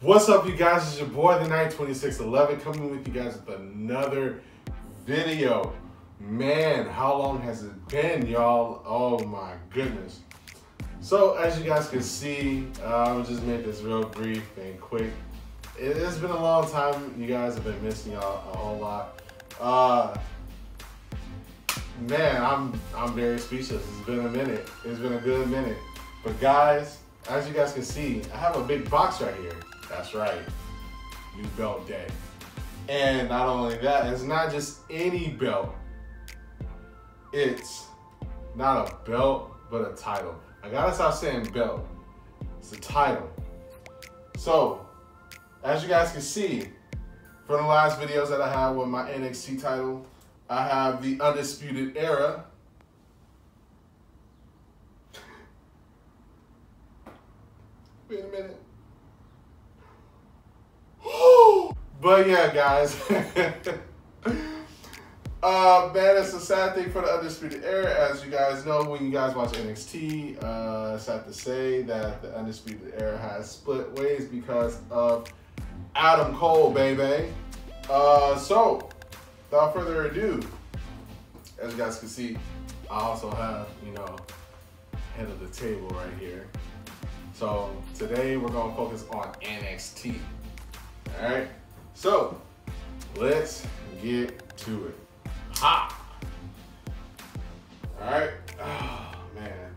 What's up, you guys? It's your boy, the Knight 2611, coming with you guys with another video. Man, how long has it been, y'all? Oh my goodness. So, as you guys can see, uh, I'll just make this real brief and quick. It has been a long time. You guys have been missing y'all a whole lot. Uh, man, I'm I'm very speechless. It's been a minute. It's been a good minute. But guys, as you guys can see, I have a big box right here. That's right. New belt day. And not only that, it's not just any belt. It's not a belt, but a title. I gotta stop saying belt. It's a title. So, as you guys can see, from the last videos that I had with my NXT title, I have the Undisputed Era. Wait a minute. but yeah, guys. uh, man, it's a sad thing for the Undisputed Era. As you guys know, when you guys watch NXT, uh, sad to say that the Undisputed Era has split ways because of Adam Cole, baby. Uh, so, without further ado, as you guys can see, I also have, you know, head of the table right here. So today we're gonna focus on NXT. All right. So let's get to it. Ha! All right. Oh man.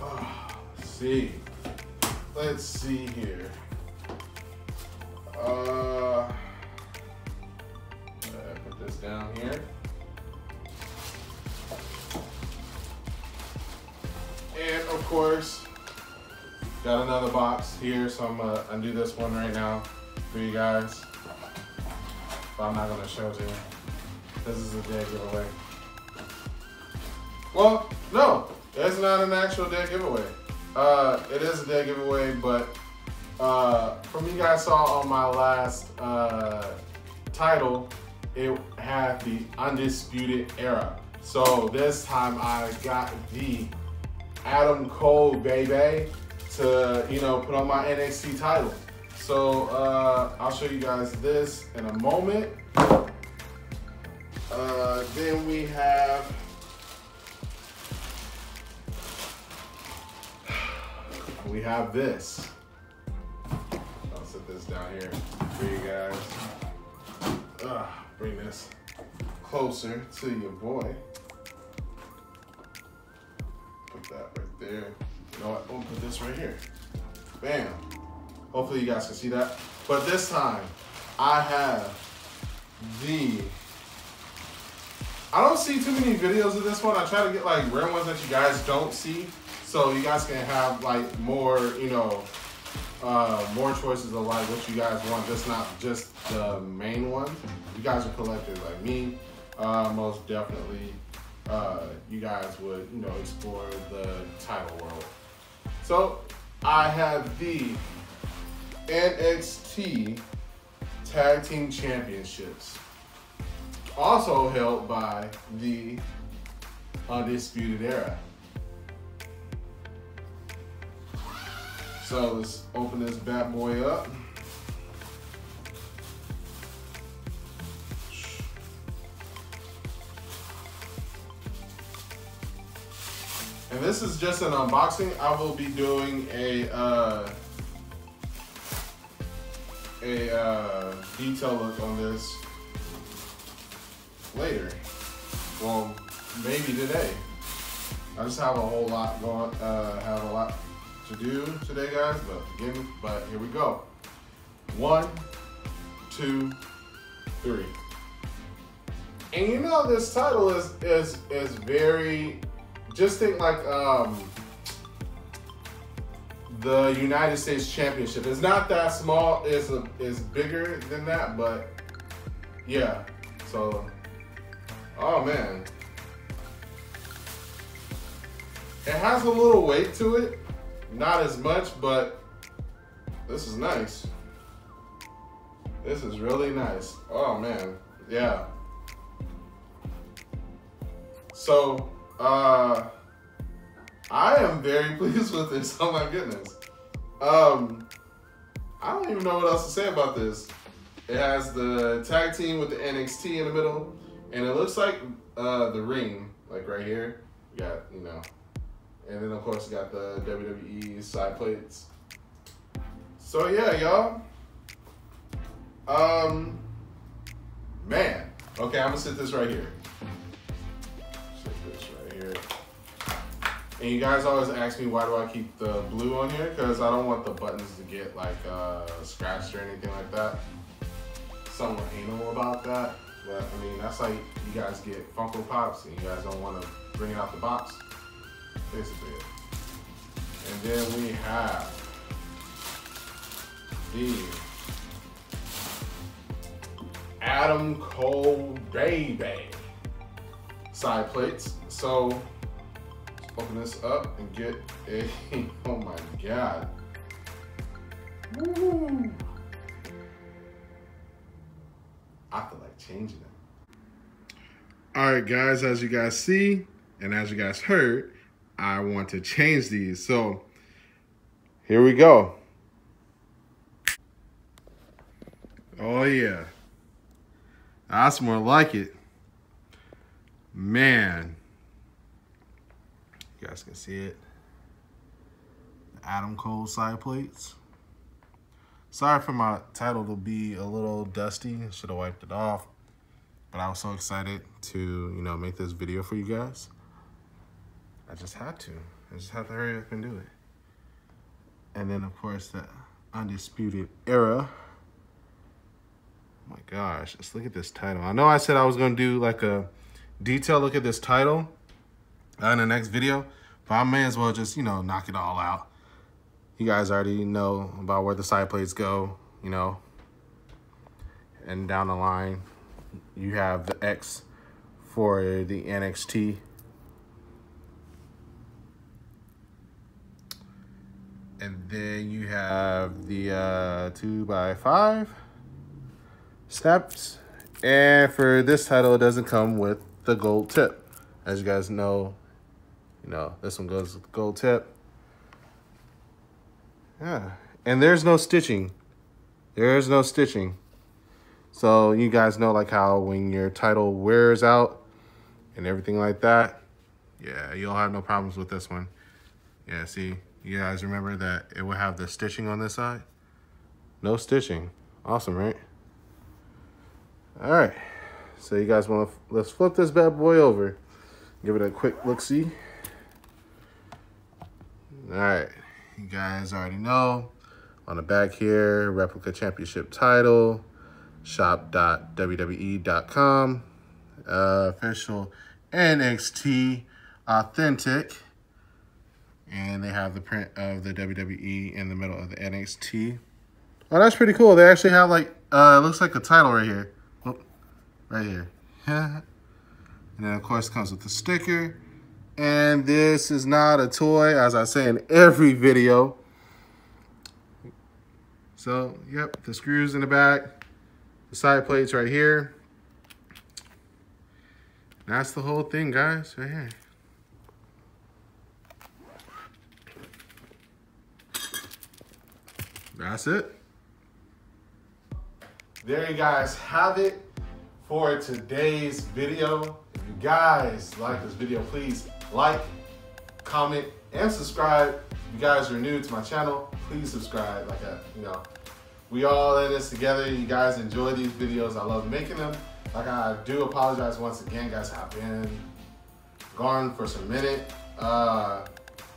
Oh, let's see. Let's see here. Uh, put this down here. Of course, got another box here, so I'm gonna undo this one right now for you guys. But I'm not gonna show it to you. This is a dead giveaway. Well, no, it's not an actual dead giveaway. Uh, it is a dead giveaway, but uh, from you guys saw on my last uh, title, it had the Undisputed Era. So this time I got the Adam Cole, baby, to, you know, put on my NXT title. So uh, I'll show you guys this in a moment. Uh, then we have we have this. I'll set this down here for you guys. Uh, bring this closer to your boy. There. You know what? I'm gonna put this right here. Bam. Hopefully you guys can see that. But this time, I have the I don't see too many videos of this one. I try to get like rare ones that you guys don't see. So you guys can have like more, you know, uh, more choices of like what you guys want, just not just the main one. You guys are collectors like me. Uh, most definitely, uh, you guys would, you know, explore the title world. So I have the NXT Tag Team Championships, also held by the Undisputed Era. So let's open this bad boy up. And this is just an unboxing. I will be doing a uh, a uh, detail look on this later. Well, maybe today. I just have a whole lot going, uh, have a lot to do today, guys. But again, but here we go. One, two, three. And you know this title is is is very. Just think like um, the United States Championship. It's not that small. It's a, it's bigger than that, but yeah. So, oh man, it has a little weight to it. Not as much, but this is nice. This is really nice. Oh man, yeah. So, uh, I am very pleased with this. Oh my goodness. Um, I don't even know what else to say about this. It has the tag team with the NXT in the middle, and it looks like uh, the ring, like right here. You got, you know, and then of course you got the WWE side plates. So yeah, y'all. Um, man. Okay, I'm gonna sit this right here. And you guys always ask me why do I keep the blue on here? Because I don't want the buttons to get like uh, scratched or anything like that. Somewhat anal about that. But I mean, that's like you guys get Funko Pops and you guys don't want to bring it out the box. Basically it. And then we have the Adam Cole Baby side plates. So open this up and get a, oh my God. Woo. I feel like changing it. All right, guys, as you guys see, and as you guys heard, I want to change these. So here we go. Oh yeah. That's more like it. Man. You guys can see it. The Adam Cole side plates. Sorry for my title to be a little dusty. Should have wiped it off. But I was so excited to, you know, make this video for you guys. I just had to. I just had to hurry up and do it. And then, of course, the Undisputed Era. Oh my gosh, let's look at this title. I know I said I was going to do like a detailed look at this title uh, in the next video, but I may as well just, you know, knock it all out. You guys already know about where the side plates go, you know, and down the line, you have the X for the NXT. And then you have the uh, 2 by 5 snaps. And for this title, it doesn't come with the gold tip. As you guys know, you know, this one goes with gold tip. Yeah, and there's no stitching. There's no stitching. So you guys know like how when your title wears out and everything like that, yeah, you'll have no problems with this one. Yeah, see, you guys remember that it will have the stitching on this side? No stitching. Awesome, right? All right. So you guys want to, let's flip this bad boy over. Give it a quick look-see. All right. You guys already know. On the back here, replica championship title, shop.wwe.com, uh, official NXT authentic. And they have the print of the WWE in the middle of the NXT. Oh, that's pretty cool. They actually have like, uh, it looks like a title right here. Oh, right here. and then of course comes with the sticker. And this is not a toy, as I say in every video. So, yep, the screws in the back, the side plates right here. That's the whole thing, guys, right here. That's it. There you guys have it for today's video. If you guys like this video, please like, comment, and subscribe. If you guys are new to my channel, please subscribe. Like, a, you know, we all in this together. You guys enjoy these videos. I love making them. Like, I do apologize once again, guys. I've been gone for some minute. Uh,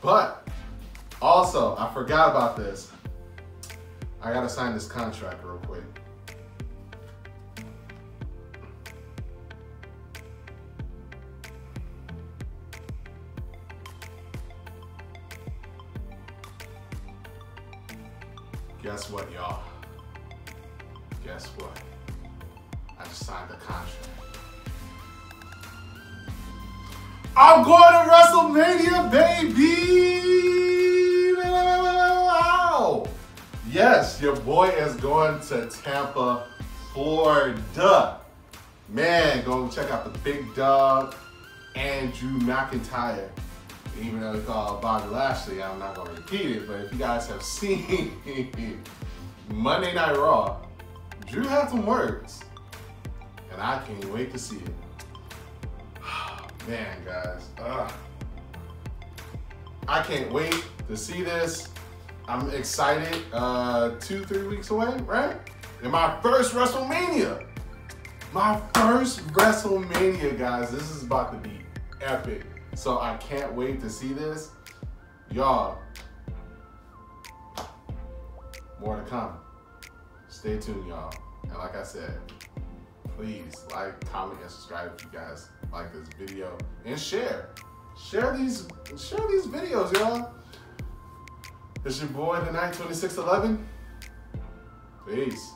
but also, I forgot about this. I gotta sign this contract real quick. Guess what, y'all? Guess what? I just signed the contract. I'm going to WrestleMania, baby! Wow! Yes, your boy is going to Tampa, Florida. Man, go check out the big dog, Andrew McIntyre. Even though it's called Bobby Lashley, I'm not gonna repeat it. But if you guys have seen Monday Night Raw, Drew had some words, and I can't wait to see it. Man, guys, Ugh. I can't wait to see this. I'm excited. Uh, two, three weeks away, right? In my first WrestleMania. My first WrestleMania, guys. This is about to be epic. So I can't wait to see this. Y'all, more to come. Stay tuned, y'all. And like I said, please like, comment, and subscribe if you guys like this video. And share. Share these share these videos, y'all. It's your boy, the Knight 2611. Peace.